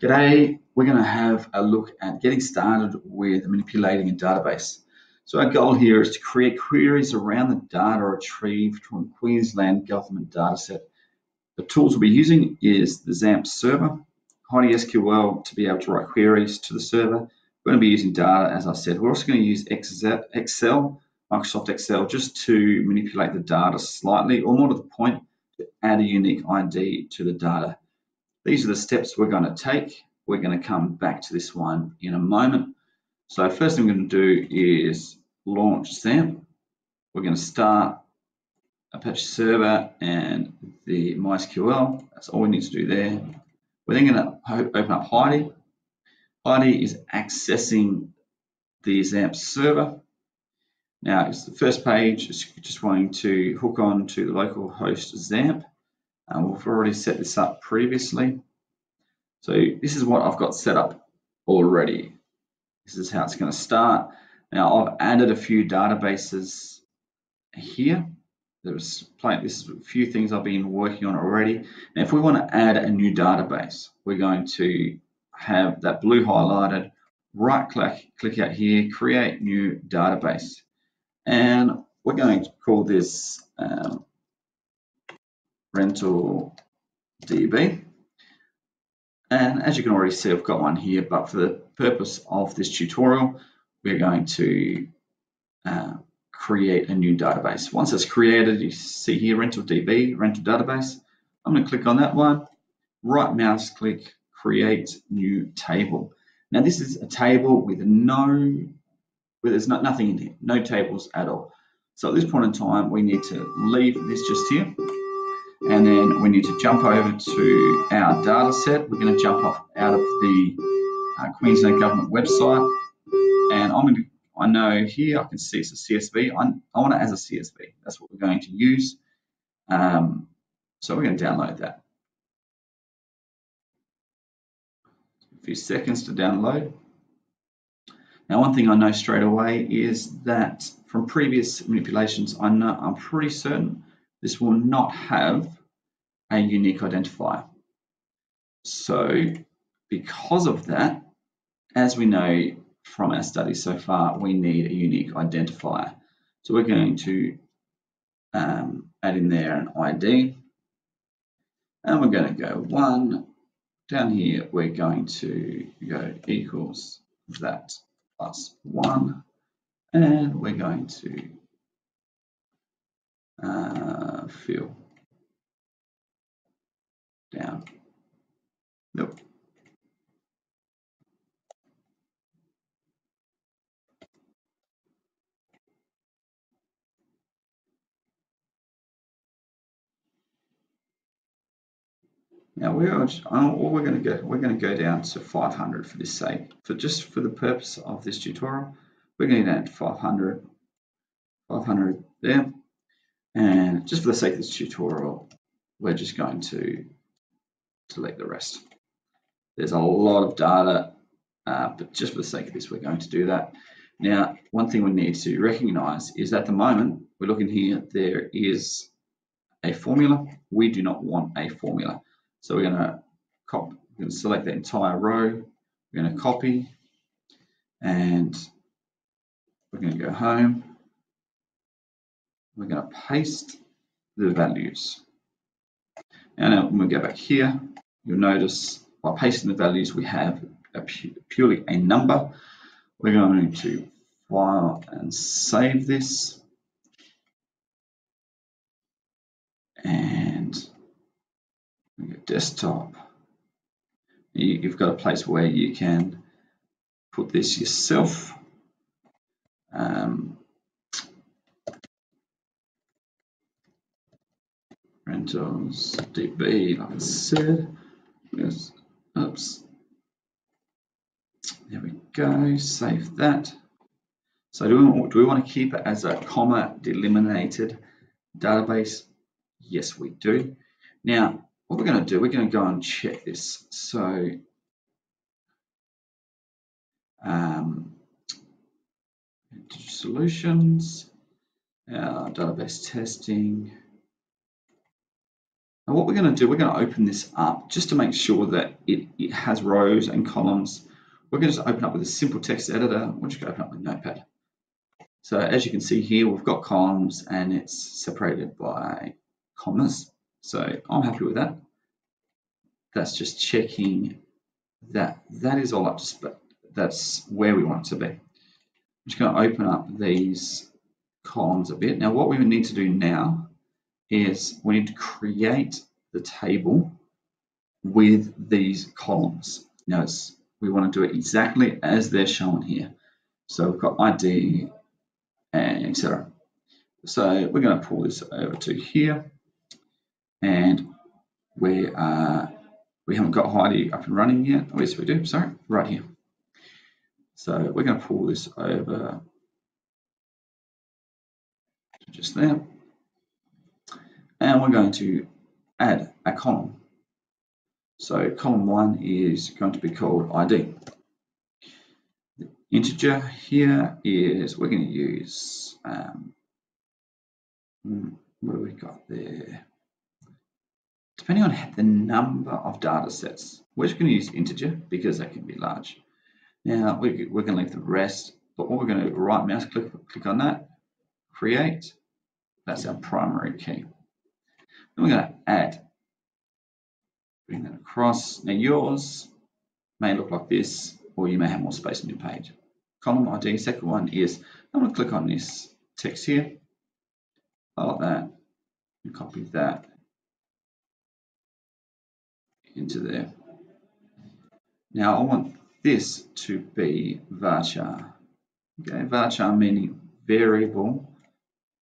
G'day, we're going to have a look at getting started with manipulating a database. So our goal here is to create queries around the data retrieved from Queensland government dataset. The tools we'll be using is the XAMPP server, Heidi SQL to be able to write queries to the server. We're going to be using data, as I said. We're also going to use Excel, Microsoft Excel, just to manipulate the data slightly, or more to the point, to add a unique ID to the data. These are the steps we're going to take. We're going to come back to this one in a moment. So first thing we're going to do is launch XAMPP. We're going to start Apache Server and the MySQL. That's all we need to do there. We're then going to open up Heidi. Heidi is accessing the XAMPP server. Now, it's the first page, it's just wanting to hook on to the local host XAMPP. And we've already set this up previously. So this is what I've got set up already. This is how it's going to start. Now I've added a few databases here. There's plenty, this is a few things I've been working on already. Now if we want to add a new database, we're going to have that blue highlighted, right click, click out here, create new database. And we're going to call this um, rental DB. And as you can already see, I've got one here, but for the purpose of this tutorial, we're going to uh, create a new database. Once it's created, you see here rental DB, rental database. I'm going to click on that one, right mouse click, create new table. Now this is a table with no, with there's not, nothing in here, no tables at all. So at this point in time, we need to leave this just here and then we need to jump over to our data set. We're going to jump off out of the uh, Queensland Government website. And I'm going to, I know here I can see it's a CSV. I, I want it as a CSV. That's what we're going to use. Um, so we're going to download that. A few seconds to download. Now, one thing I know straight away is that from previous manipulations, I know I'm pretty certain this will not have a unique identifier. So because of that, as we know from our studies so far, we need a unique identifier. So we're going to um, add in there an ID, and we're going to go one. Down here, we're going to go equals that plus one, and we're going to uh, fill down. Nope. Now we're all we're going to go we're going to go down to 500 for this sake. For just for the purpose of this tutorial, we're going to add 500, 500 there, and just for the sake of this tutorial, we're just going to select the rest. There's a lot of data, uh, but just for the sake of this, we're going to do that. Now, one thing we need to recognize is at the moment, we're looking here, there is a formula. We do not want a formula. So we're copy, we're to select the entire row. We're going to copy and we're going to go home. We're going to paste the values. And now when we go back here, you'll notice by pasting the values, we have a pu purely a number. We're going to file and save this. And desktop. You've got a place where you can put this yourself. Um, rentals DB, like I said. Yes. Oops. There we go. Save that. So do we, do we want to keep it as a comma delimited database? Yes, we do. Now, what we're going to do, we're going to go and check this. So, um, solutions, our database testing. Now what we're going to do, we're going to open this up just to make sure that it, it has rows and columns. We're going to just open up with a simple text editor. We're just going to open up with Notepad. So as you can see here, we've got columns and it's separated by commas. So I'm happy with that. That's just checking that that is all up to spec. That's where we want it to be. I'm just going to open up these columns a bit. Now what we need to do now is we need to create the table with these columns. Notice we want to do it exactly as they're shown here. So we've got ID and etc. So we're going to pull this over to here and we are we haven't got Heidi up and running yet. Oh, yes, we do. Sorry, right here. So we're going to pull this over just there and we're going to add a column. So column one is going to be called ID. The integer here is we're going to use um, hmm, what do we got there? Depending on the number of data sets, we're just going to use integer because that can be large. Now we, we're going to leave the rest, but what we're going to right mouse click, click on that, create, that's our primary key. Then we're going to add. Bring that across. Now yours may look like this, or you may have more space on your page. Column ID, second one is, I'm going to click on this text here, like that, and copy that into there. Now I want this to be varchar. Okay, varchar meaning variable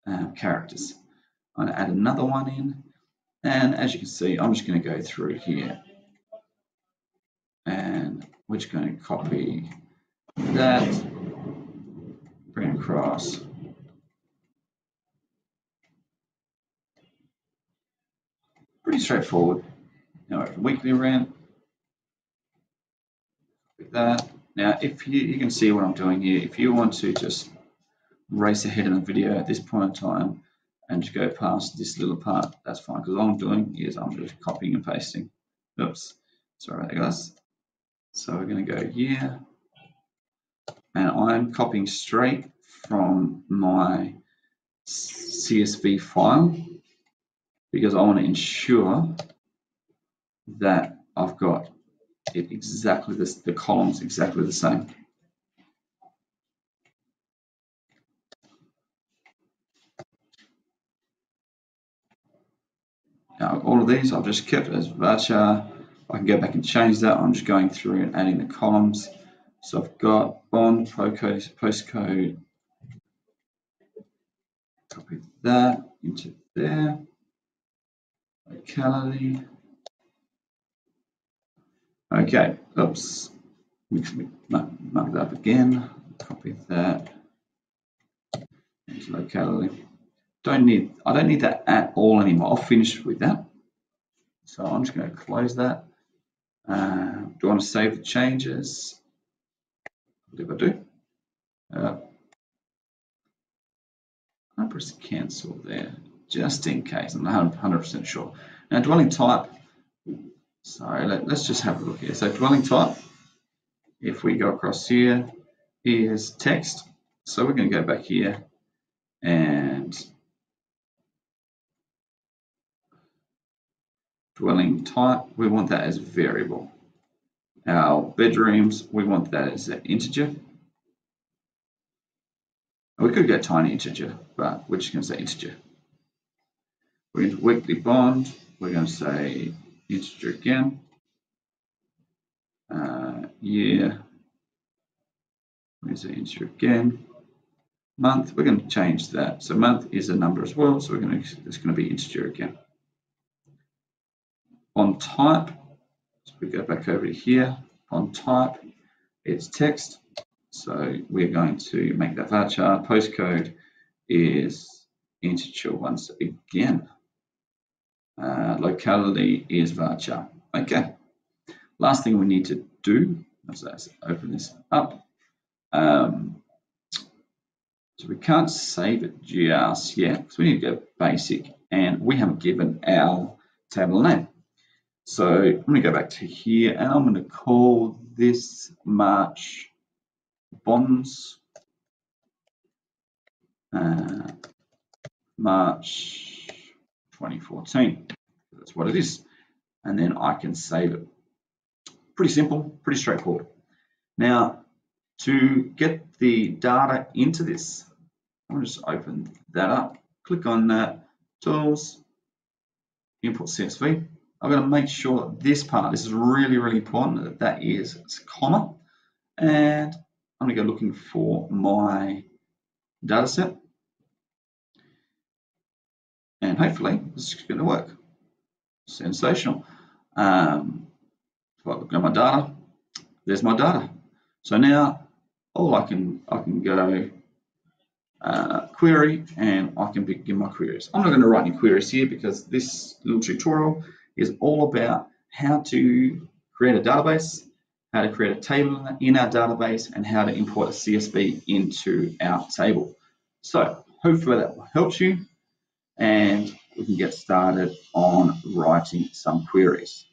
uh, characters. I'm going to add another one in and as you can see, I'm just going to go through here and we're just going to copy that, bring across. Pretty straightforward. Now open weekly rent, copy that. Now, if you, you can see what I'm doing here, if you want to just race ahead in the video at this point in time, and just go past this little part, that's fine. Because all I'm doing is I'm just copying and pasting. Oops, sorry about that, guys. So we're going to go here, and I'm copying straight from my CSV file because I want to ensure that I've got it exactly the columns exactly the same. Now, all of these I've just kept as varchar. I can go back and change that. I'm just going through and adding the columns. So I've got bond, postcode. Copy that into there. Locality. Okay, oops. Mark that up again. Copy that into locality. Don't need, I don't need that at all anymore. I'll finish with that. So I'm just going to close that. Uh, do I want to save the changes? I believe I do. Uh, I press cancel there, just in case. I'm not 100% sure. Now, dwelling type, sorry, let, us just have a look here. So dwelling type, if we go across here, is text. So we're going to go back here and Dwelling type, we want that as variable. Our bedrooms, we want that as an integer. We could get tiny integer, but we're just going to say integer. We're into weekly bond, we're going to say integer again. Uh, year, we're going to say integer again. Month, we're going to change that. So month is a number as well, so we're going to, it's going to be integer again. On type, so we go back over here, on type, it's text. So we're going to make that varchar. Postcode is integer once again. Uh, locality is varchar. Okay. Last thing we need to do, let's open this up. Um, so we can't save it just yet because we need to go basic and we haven't given our table name. So I'm going to go back to here and I'm going to call this March bonds uh, March 2014. That's what it is. And then I can save it. Pretty simple, pretty straightforward. Now, to get the data into this, I'll just open that up, click on that, Tools, Import CSV. I'm going to make sure this part, this is really, really important, that that is comma. And I'm going to go looking for my data set. And hopefully this is going to work. Sensational. Um, if I look at my data, there's my data. So now all I can I can go uh, query and I can begin my queries. I'm not going to write any queries here because this little tutorial is all about how to create a database, how to create a table in our database, and how to import a CSV into our table. So hopefully that helps you and we can get started on writing some queries.